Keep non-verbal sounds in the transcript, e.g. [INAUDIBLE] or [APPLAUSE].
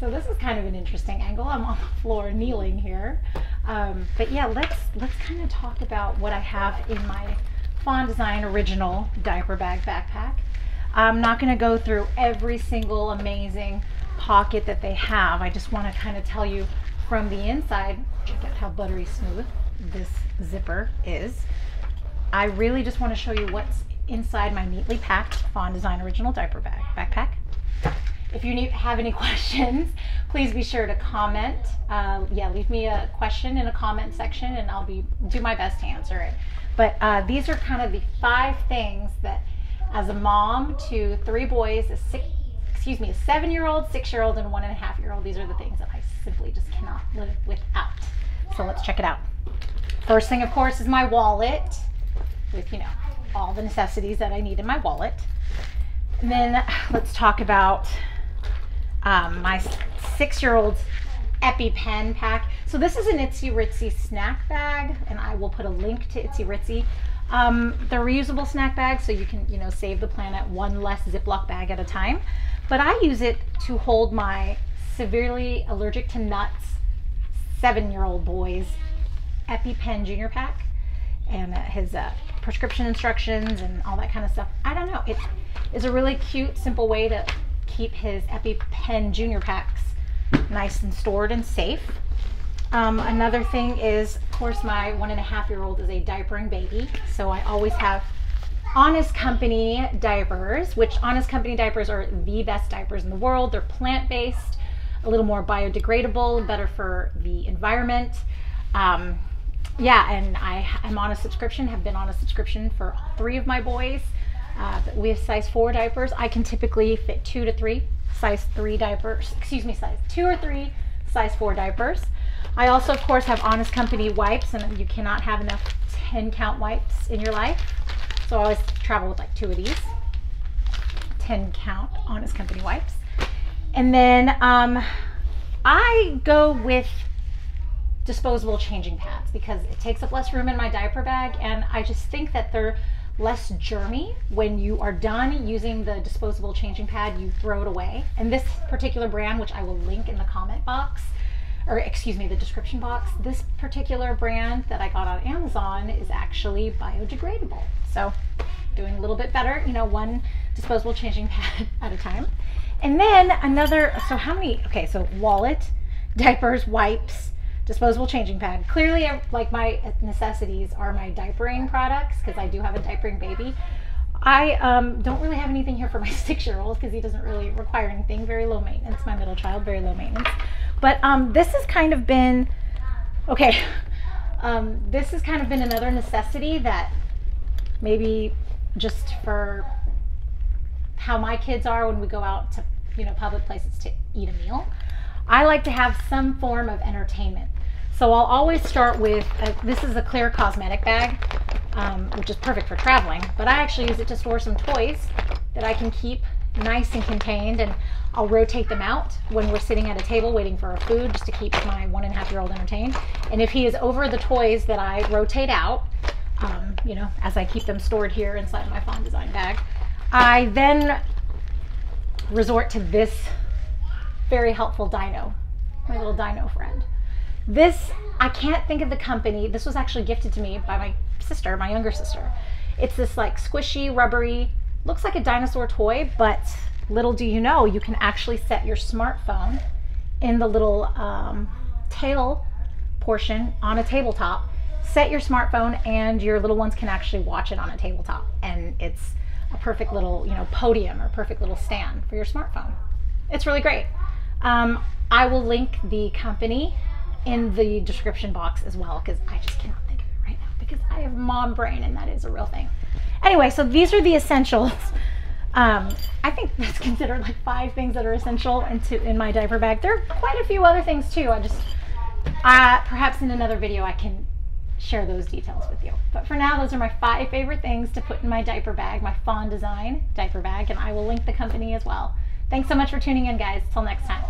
So this is kind of an interesting angle. I'm on the floor kneeling here. Um, but yeah, let's let's kind of talk about what I have in my Fawn Design original diaper bag backpack. I'm not going to go through every single amazing pocket that they have. I just want to kind of tell you from the inside, check out how buttery smooth this zipper is. I really just want to show you what's inside my neatly packed Fawn Design Original Diaper Bag Backpack. If you need, have any [LAUGHS] questions, please be sure to comment. Uh, yeah, leave me a question in a comment section and I'll be do my best to answer it. But uh, these are kind of the five things that as a mom to three boys, a six, excuse me, a seven-year-old, six-year-old, and one and a half-year-old, these are the things that I simply just cannot live without. So let's check it out. First thing, of course, is my wallet with, you know, all the necessities that I need in my wallet. And then let's talk about um, my six-year-old's EpiPen pack. So this is an Itzy Ritzy snack bag, and I will put a link to Itzy Ritzy. Um, they're reusable snack bags, so you can, you know, save the planet one less Ziploc bag at a time. But I use it to hold my severely allergic to nuts seven-year-old boy's EpiPen Junior Pack and uh, his uh, prescription instructions and all that kind of stuff. I don't know. It is a really cute, simple way to keep his EpiPen Junior Packs nice and stored and safe. Um, another thing is, of course, my one and a half year old is a diapering baby, so I always have Honest Company diapers, which Honest Company diapers are the best diapers in the world. They're plant based, a little more biodegradable, better for the environment. Um, yeah, and I, am on a subscription, have been on a subscription for three of my boys. Uh, we have size four diapers. I can typically fit two to three size three diapers, excuse me, size two or three size four diapers. I also, of course, have Honest Company wipes, and you cannot have enough 10 count wipes in your life. So I always travel with like two of these 10 count Honest Company wipes. And then um, I go with disposable changing pads because it takes up less room in my diaper bag, and I just think that they're less germy. When you are done using the disposable changing pad, you throw it away. And this particular brand, which I will link in the comment box, or excuse me, the description box, this particular brand that I got on Amazon is actually biodegradable. So doing a little bit better, you know, one disposable changing pad [LAUGHS] at a time. And then another, so how many, okay, so wallet, diapers, wipes, disposable changing pad. Clearly, like my necessities are my diapering products because I do have a diapering baby. I um, don't really have anything here for my [LAUGHS] six-year-old because he doesn't really require anything. Very low maintenance. My middle child, very low maintenance. But um, this has kind of been okay. [LAUGHS] Um, this has kind of been another necessity that maybe just for how my kids are when we go out to you know public places to eat a meal. I like to have some form of entertainment. So I'll always start with, a, this is a clear cosmetic bag, um, which is perfect for traveling, but I actually use it to store some toys that I can keep nice and contained and I'll rotate them out when we're sitting at a table waiting for our food just to keep my one and a half year old entertained. And if he is over the toys that I rotate out, um, you know, as I keep them stored here inside my Fawn Design bag, I then resort to this very helpful dino, my little dino friend. This, I can't think of the company. This was actually gifted to me by my sister, my younger sister. It's this like squishy, rubbery, looks like a dinosaur toy, but little do you know, you can actually set your smartphone in the little um, tail portion on a tabletop. Set your smartphone and your little ones can actually watch it on a tabletop. And it's a perfect little, you know, podium or perfect little stand for your smartphone. It's really great. Um, I will link the company in the description box as well because I just cannot think of it right now because I have mom brain and that is a real thing. Anyway, so these are the essentials. Um, I think that's [LAUGHS] considered like five things that are essential into in my diaper bag. There are quite a few other things too. I just, uh, perhaps in another video I can share those details with you. But for now, those are my five favorite things to put in my diaper bag, my Fawn Design diaper bag, and I will link the company as well. Thanks so much for tuning in, guys. Till next time.